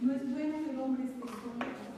no es bueno que el hombre esté solo,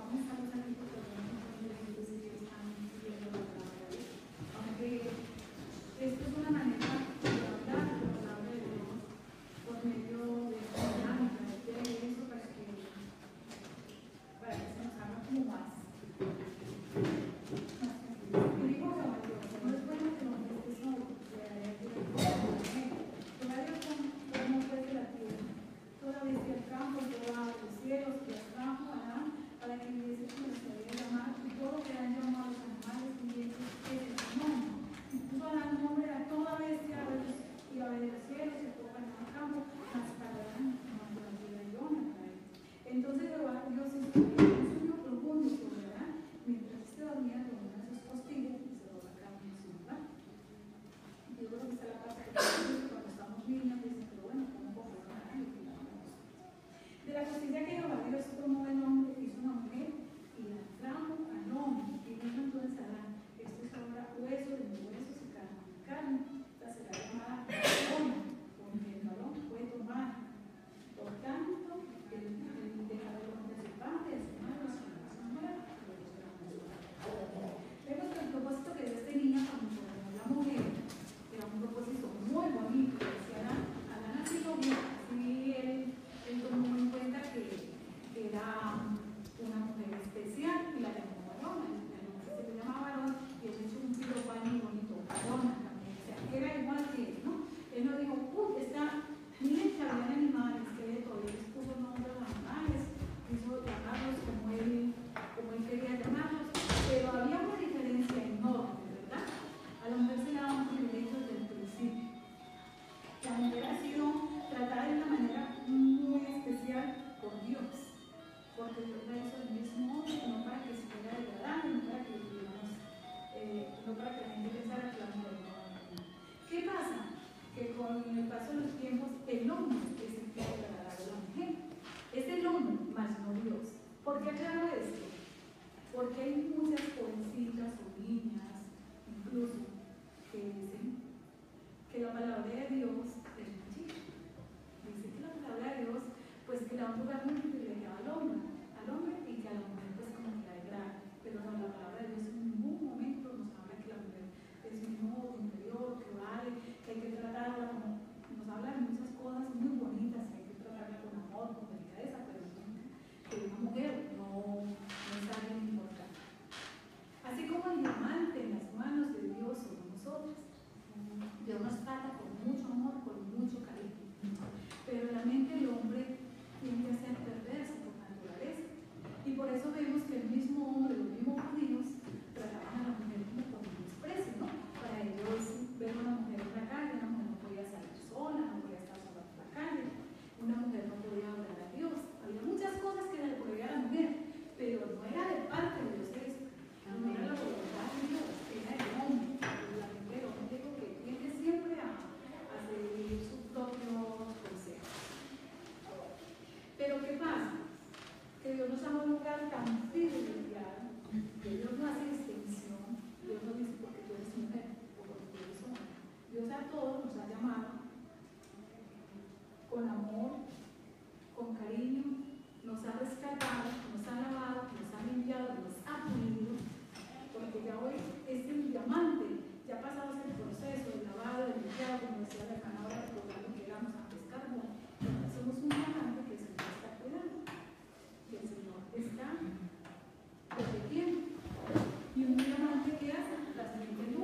gracias.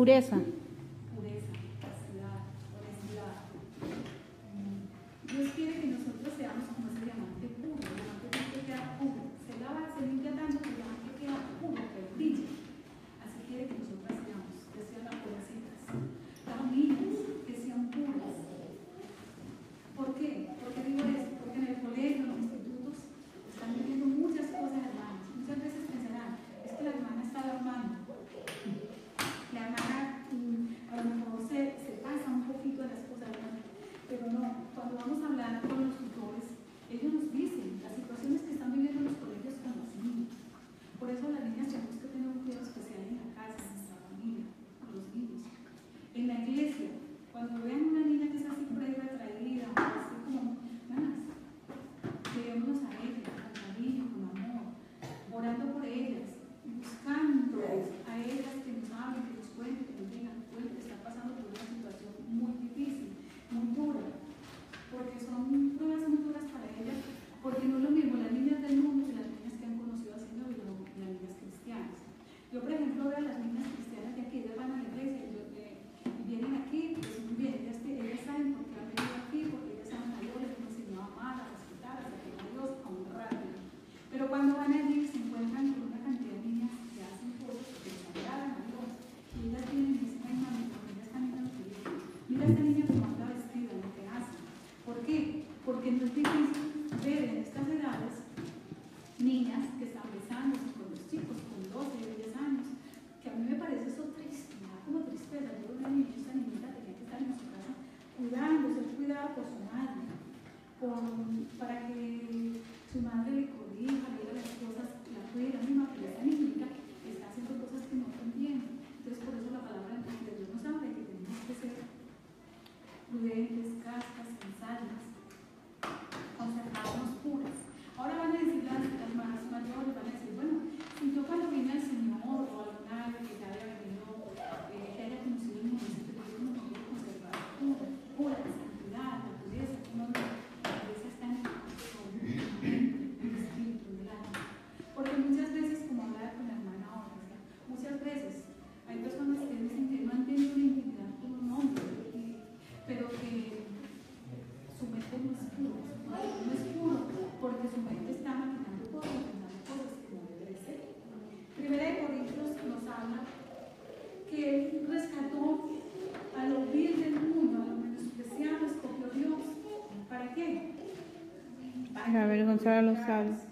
Pureza. Avergonzar a los.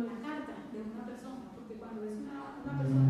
como la carta de una persona, porque cuando es una, una persona